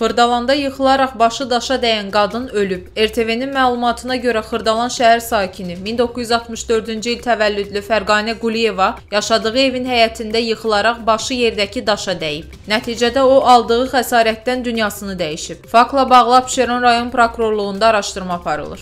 Xırdalanda yıxılaraq başı daşa dəyən qadın ölüb. RTV-nin məlumatına görə Xırdalan şəhər sakini 1964-cü il təvəllüdlü Fərqanə Quliyeva yaşadığı evin həyətində yıxılaraq başı yerdəki daşa dəyib. Nəticədə o aldığı xəsarətdən dünyasını dəyişib. Faktla bağlı Abşeron rayon prokurorluğunda araşdırma aparılır.